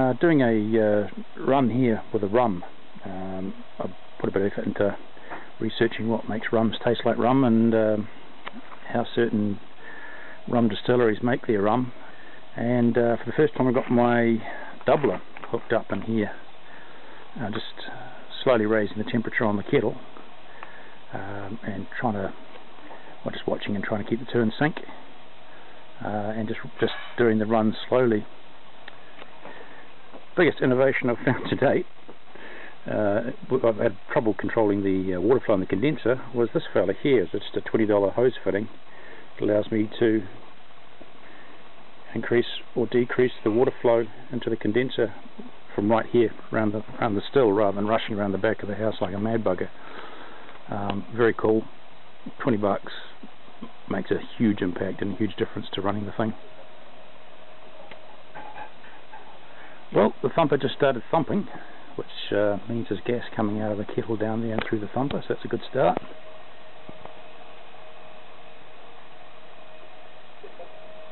I'm uh, doing a uh, run here with a rum. Um, I've put a bit of effort into researching what makes rums taste like rum and um, how certain rum distilleries make their rum. And uh, for the first time I got my doubler hooked up in here. Uh, just slowly raising the temperature on the kettle um, and trying to, well, just watching and trying to keep the two in sync. Uh, and just just doing the run slowly biggest innovation I've found to date, uh, I've had trouble controlling the uh, water flow in the condenser, was this fella here. It's just a $20 hose fitting. It allows me to increase or decrease the water flow into the condenser from right here around the, around the still rather than rushing around the back of the house like a mad bugger. Um, very cool. 20 bucks makes a huge impact and a huge difference to running the thing. Well, the thumper just started thumping, which uh, means there's gas coming out of the kettle down there and through the thumper, so that's a good start.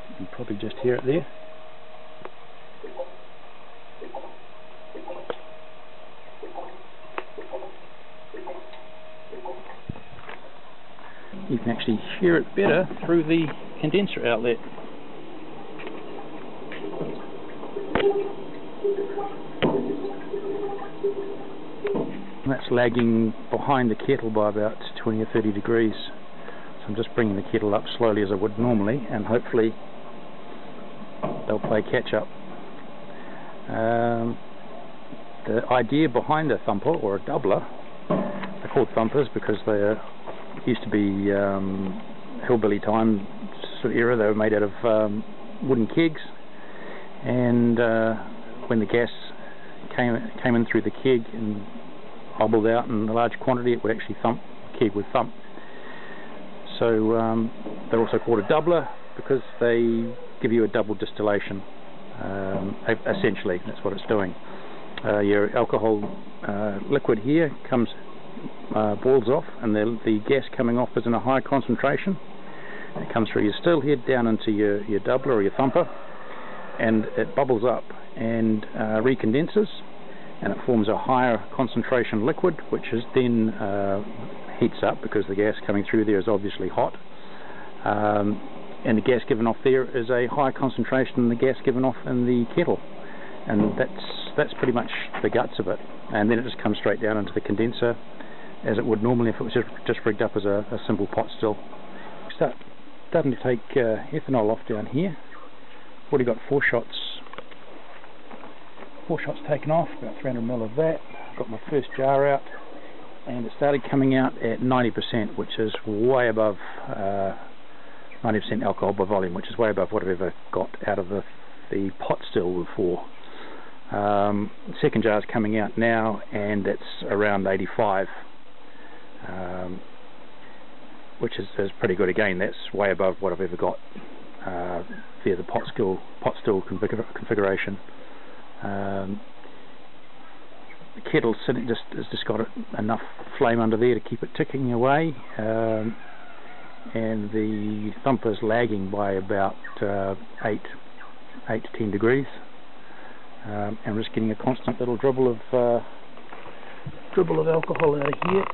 You can probably just hear it there. You can actually hear it better through the condenser outlet. that's lagging behind the kettle by about 20 or 30 degrees. So I'm just bringing the kettle up slowly as I would normally and hopefully they'll play catch up. Um, the idea behind a thumper or a doubler they're called thumpers because they used to be um, hillbilly time sort of era. They were made out of um, wooden kegs. And uh, when the gas came came in through the keg and bubbled out in a large quantity, it would actually thump, keg would thump. So um, they're also called a doubler because they give you a double distillation. Um, essentially, that's what it's doing. Uh, your alcohol uh, liquid here comes uh, boils off, and the, the gas coming off is in a high concentration. It comes through your still head down into your, your doubler or your thumper, and it bubbles up and uh, recondenses and it forms a higher concentration liquid which is then uh, heats up because the gas coming through there is obviously hot um, and the gas given off there is a higher concentration than the gas given off in the kettle and that's that's pretty much the guts of it and then it just comes straight down into the condenser as it would normally if it was just, just rigged up as a, a simple pot still. Start, starting to take uh, ethanol off down here. Already got foreshots foreshots taken off, about 300 ml of that. Got my first jar out, and it started coming out at 90%, which is way above 90% uh, alcohol by volume, which is way above what I've ever got out of the, the pot still before. Um, second jar is coming out now, and it's around 85. Um, which is, is, pretty good again. That's way above what I've ever got uh, via the pot still pot still configuration. Um, the kettle sitting just has just got enough flame under there to keep it ticking away, um, and the thumper's lagging by about uh, eight eight to ten degrees. Um, and we're just getting a constant little dribble of uh, dribble of alcohol out of here.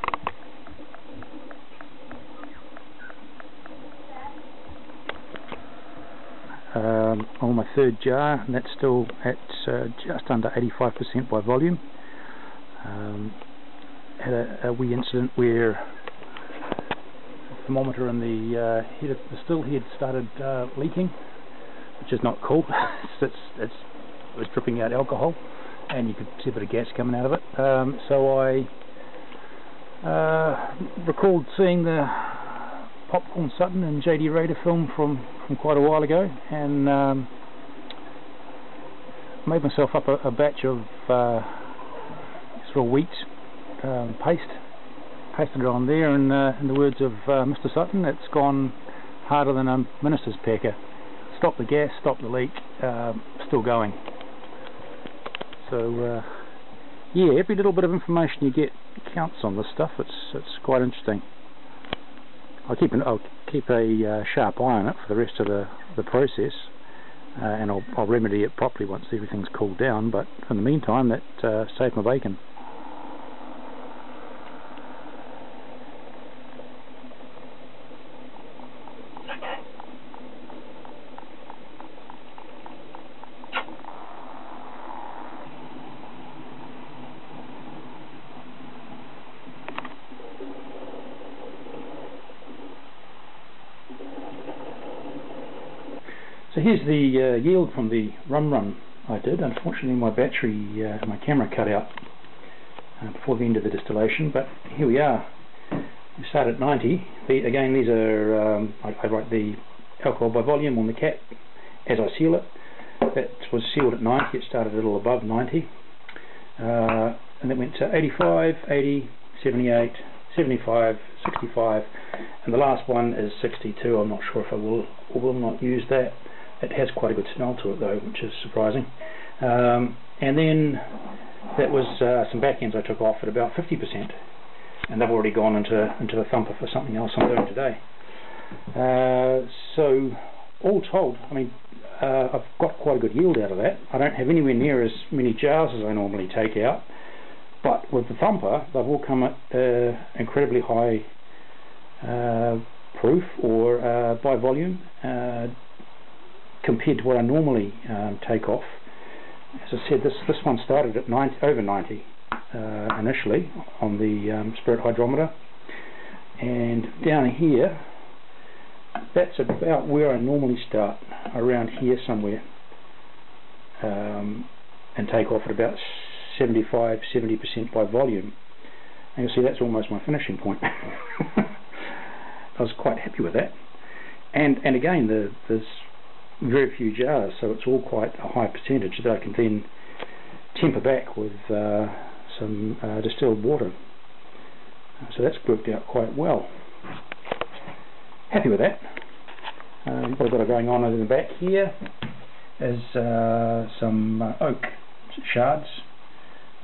um, on my third jar and that's still at uh, just under 85% by volume. Um, had a, a, wee incident where the thermometer in the uh, head of the still head started uh, leaking which is not cool. It's, it's, it was dripping out alcohol and you could see a bit of gas coming out of it. Um, so I uh, recalled seeing the Popcorn Sutton and JD Raider film from, from quite a while ago and um, made myself up a, a batch of uh, sort of wheat um, paste pasted it on there and uh, in the words of uh, Mr Sutton it's gone harder than a minister's pecker. Stop the gas, stop the leak um, still going. So uh, yeah every little bit of information you get counts on this stuff. It's, it's quite interesting. I'll keep an I'll keep a uh, sharp eye on it for the rest of the the process. Uh, and I'll, I'll, remedy it properly once everything's cooled down but in the meantime that uh, saved my bacon. So here's the uh, yield from the rum run I did. Unfortunately my battery, uh, my camera cut out uh, before the end of the distillation, but here we are. We start at 90. The, again these are, um, I, I, write the alcohol by volume on the cap as I seal it. That was sealed at 90, it started a little above 90. Uh, and then went to 85, 80, 78, 75, 65, and the last one is 62. I'm not sure if I will or will not use that. It has quite a good smell to it though, which is surprising. Um, and then that was uh, some back ends I took off at about 50%, and they've already gone into into the thumper for something else I'm doing today. Uh, so all told, I mean, uh, I've got quite a good yield out of that. I don't have anywhere near as many jars as I normally take out, but with the thumper, they've all come at uh, incredibly high uh, proof or uh, by volume compared to what I normally um, take off. As I said, this this one started at 90, over 90 uh, initially on the um, spirit hydrometer, and down here, that's about where I normally start, around here somewhere, um, and take off at about 75, 70% by volume. And you'll see that's almost my finishing point. I was quite happy with that. And and again, the, there's very few jars, so it's all quite a high percentage that I can then temper back with uh, some uh, distilled water. So that's worked out quite well. Happy with that. Um, what I've got going on in the back here is uh, some uh, oak shards.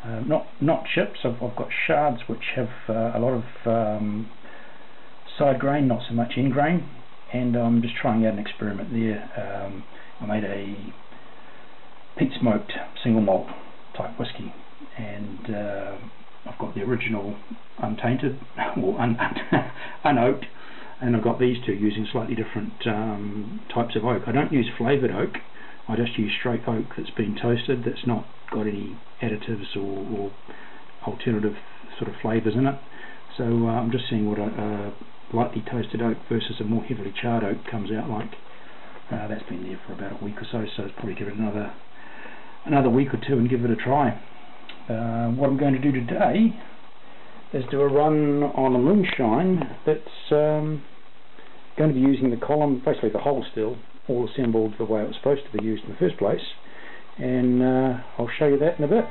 Uh, not not chips, I've, I've, got shards which have uh, a lot of um, side grain, not so much end grain and I'm just trying out an experiment there. Um, I made a peat smoked single malt type whiskey and uh, I've got the original untainted or un unoaked and I've got these two using slightly different um, types of oak. I don't use flavoured oak, I just use straight oak that's been toasted that's not got any additives or, or alternative sort of flavours in it. So uh, I'm just seeing what a, a lightly toasted oak versus a more heavily charred oak comes out like. Uh, that's been there for about a week or so, so it's probably give it another another week or two and give it a try. Uh, what I'm going to do today is do a run on a moonshine that's um, going to be using the column, basically the whole still, all assembled the way it was supposed to be used in the first place, and uh, I'll show you that in a bit.